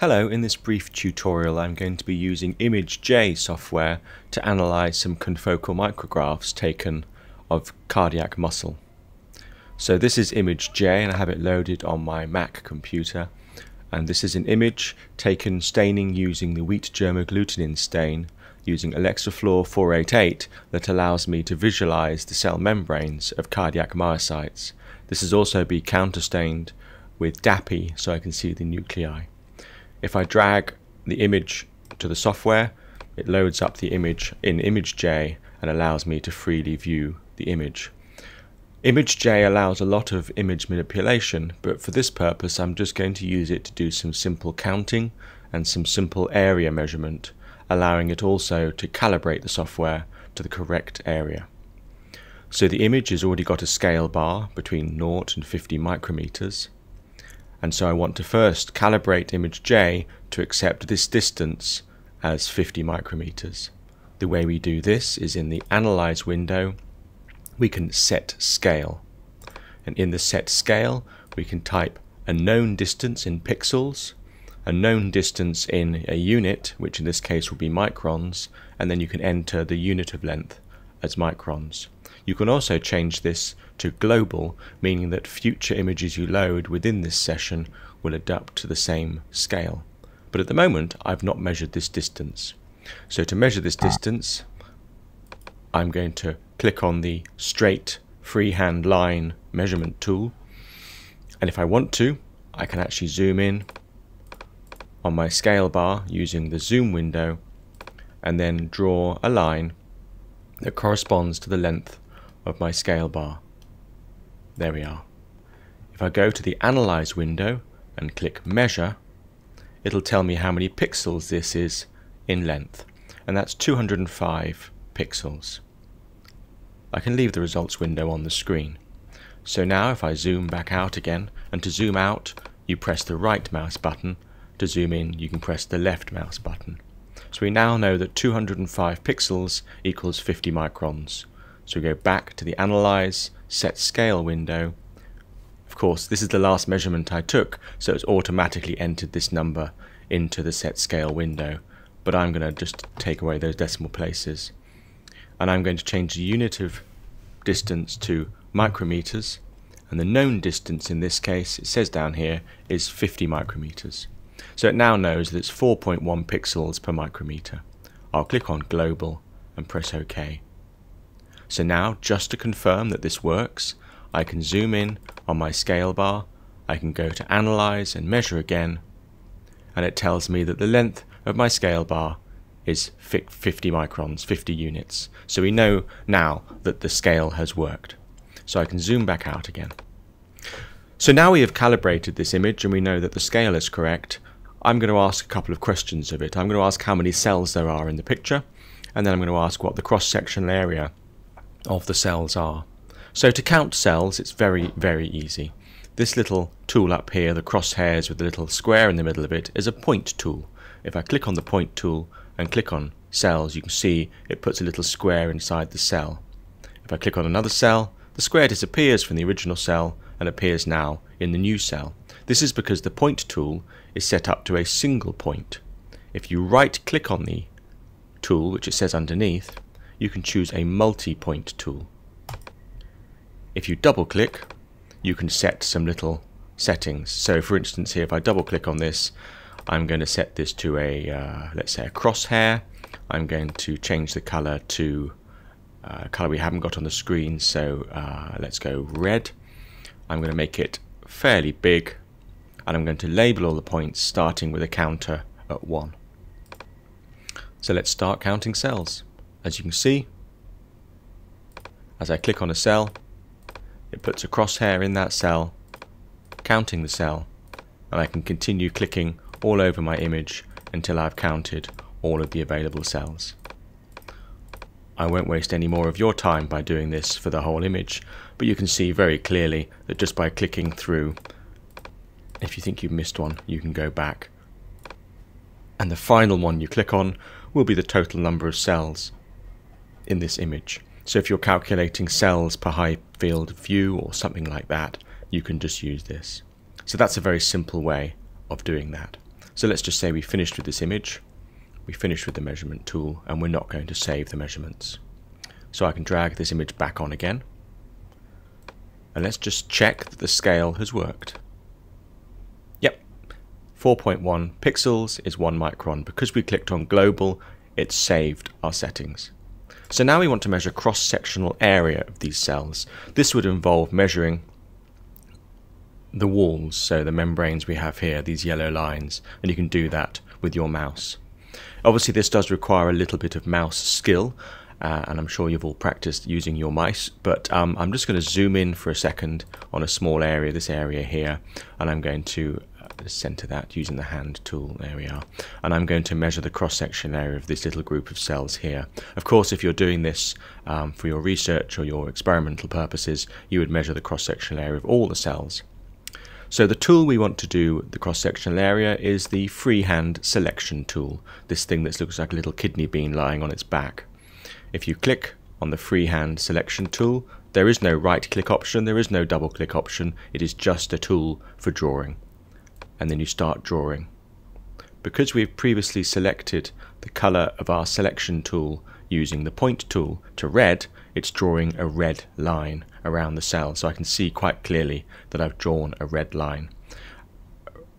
Hello, in this brief tutorial I'm going to be using ImageJ software to analyse some confocal micrographs taken of cardiac muscle. So this is ImageJ and I have it loaded on my Mac computer and this is an image taken staining using the wheat germ agglutinin stain using Alexa Fluor 488 that allows me to visualize the cell membranes of cardiac myocytes. This has also been counterstained with DAPI so I can see the nuclei. If I drag the image to the software, it loads up the image in ImageJ and allows me to freely view the image. ImageJ allows a lot of image manipulation, but for this purpose I'm just going to use it to do some simple counting and some simple area measurement, allowing it also to calibrate the software to the correct area. So the image has already got a scale bar between 0 and 50 micrometers, and so I want to first calibrate image J to accept this distance as 50 micrometers. The way we do this is in the Analyze window we can set scale. And in the set scale, we can type a known distance in pixels, a known distance in a unit, which in this case will be microns, and then you can enter the unit of length as microns. You can also change this to global, meaning that future images you load within this session will adapt to the same scale. But at the moment, I've not measured this distance. So to measure this distance, I'm going to click on the straight freehand line measurement tool and if I want to I can actually zoom in on my scale bar using the zoom window and then draw a line that corresponds to the length of my scale bar. There we are. If I go to the Analyze window and click Measure, it'll tell me how many pixels this is in length, and that's 205 pixels. I can leave the results window on the screen. So now if I zoom back out again, and to zoom out you press the right mouse button, to zoom in you can press the left mouse button. So we now know that 205 pixels equals 50 microns. So we go back to the Analyze, Set Scale window. Of course, this is the last measurement I took, so it's automatically entered this number into the Set Scale window. But I'm going to just take away those decimal places. And I'm going to change the unit of distance to micrometers. And the known distance in this case it says down here is 50 micrometers. So it now knows that it's 4.1 pixels per micrometer. I'll click on global and press OK so now just to confirm that this works I can zoom in on my scale bar I can go to analyze and measure again and it tells me that the length of my scale bar is 50 microns, 50 units. So we know now that the scale has worked. So I can zoom back out again. So now we have calibrated this image and we know that the scale is correct. I'm going to ask a couple of questions of it. I'm going to ask how many cells there are in the picture and then I'm going to ask what the cross-sectional area of the cells are. So to count cells it's very very easy. This little tool up here, the crosshairs with the little square in the middle of it, is a point tool. If I click on the point tool and click on cells, you can see it puts a little square inside the cell. If I click on another cell, the square disappears from the original cell and appears now in the new cell. This is because the point tool is set up to a single point. If you right click on the tool, which it says underneath, you can choose a multi-point tool. If you double click, you can set some little settings. So for instance here, if I double click on this, I'm going to set this to a, uh, let's say a crosshair. I'm going to change the color to uh, color we haven't got on the screen, so uh, let's go red. I'm going to make it fairly big, and I'm going to label all the points starting with a counter at 1. So let's start counting cells. As you can see, as I click on a cell, it puts a crosshair in that cell, counting the cell, and I can continue clicking all over my image until I've counted all of the available cells. I won't waste any more of your time by doing this for the whole image, but you can see very clearly that just by clicking through, if you think you've missed one, you can go back. And the final one you click on will be the total number of cells in this image. So if you're calculating cells per high field view or something like that, you can just use this. So that's a very simple way of doing that. So let's just say we finished with this image, we finished with the measurement tool, and we're not going to save the measurements. So I can drag this image back on again, and let's just check that the scale has worked. Yep, 4.1 pixels is 1 micron. Because we clicked on global, it saved our settings. So now we want to measure cross-sectional area of these cells. This would involve measuring the walls, so the membranes we have here, these yellow lines, and you can do that with your mouse. Obviously this does require a little bit of mouse skill, uh, and I'm sure you've all practiced using your mice, but um, I'm just going to zoom in for a second on a small area, this area here, and I'm going to center that using the hand tool, there we are, and I'm going to measure the cross-section area of this little group of cells here. Of course, if you're doing this um, for your research or your experimental purposes, you would measure the cross-sectional area of all the cells. So the tool we want to do the cross-sectional area is the freehand selection tool, this thing that looks like a little kidney bean lying on its back. If you click on the freehand selection tool, there is no right click option, there is no double click option, it is just a tool for drawing. And then you start drawing. Because we've previously selected the color of our selection tool using the point tool to red, it's drawing a red line around the cell. So I can see quite clearly that I've drawn a red line.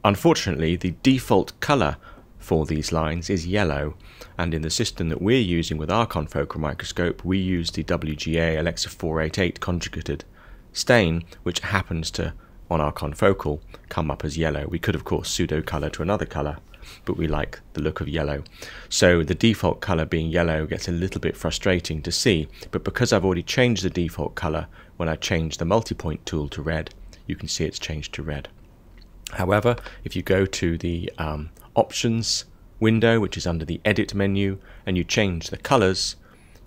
Unfortunately, the default color for these lines is yellow and in the system that we're using with our confocal microscope we use the WGA Alexa 488 conjugated stain which happens to on our confocal come up as yellow. We could of course pseudo color to another color but we like the look of yellow. So the default color being yellow gets a little bit frustrating to see but because I've already changed the default color when I change the multi-point tool to red you can see it's changed to red. However, if you go to the um, options window, which is under the edit menu, and you change the colors,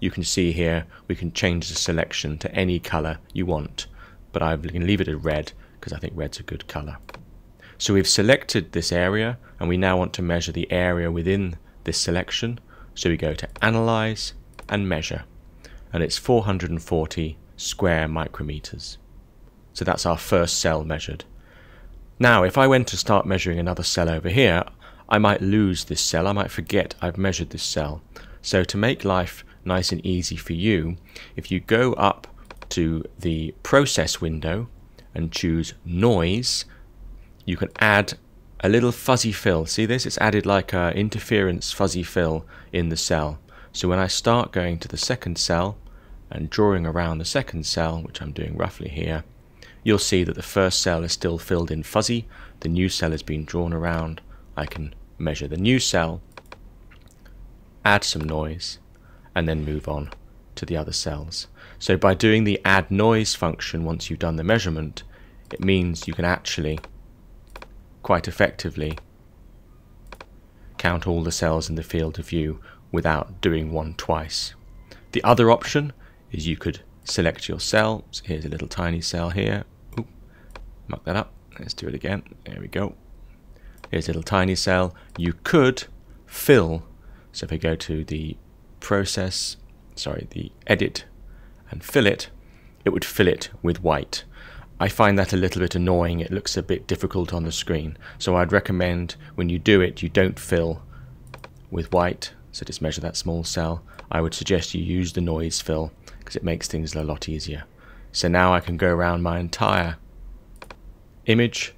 you can see here we can change the selection to any color you want. But I can leave it at red because I think red's a good color. So we've selected this area and we now want to measure the area within this selection. So we go to Analyze and Measure. And it's 440 square micrometers. So that's our first cell measured. Now, if I went to start measuring another cell over here, I might lose this cell, I might forget I've measured this cell. So to make life nice and easy for you, if you go up to the process window and choose noise, you can add a little fuzzy fill. See this? It's added like a interference fuzzy fill in the cell. So when I start going to the second cell and drawing around the second cell, which I'm doing roughly here, you'll see that the first cell is still filled in fuzzy, the new cell has been drawn around, I can measure the new cell, add some noise, and then move on to the other cells. So by doing the add noise function once you've done the measurement, it means you can actually quite effectively count all the cells in the field of view without doing one twice. The other option is you could select your cell. So here's a little tiny cell here. Muck that up. Let's do it again. There we go. Here's a little tiny cell. You could fill, so if I go to the process, sorry, the edit and fill it, it would fill it with white. I find that a little bit annoying. It looks a bit difficult on the screen. So I'd recommend when you do it, you don't fill with white. So just measure that small cell. I would suggest you use the noise fill because it makes things a lot easier. So now I can go around my entire image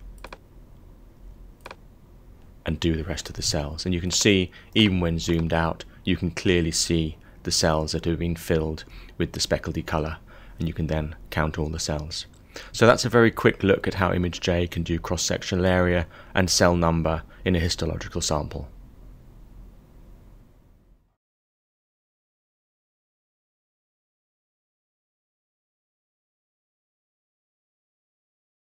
and do the rest of the cells. And you can see, even when zoomed out, you can clearly see the cells that have been filled with the speckledy colour, and you can then count all the cells. So that's a very quick look at how ImageJ can do cross-sectional area and cell number in a histological sample.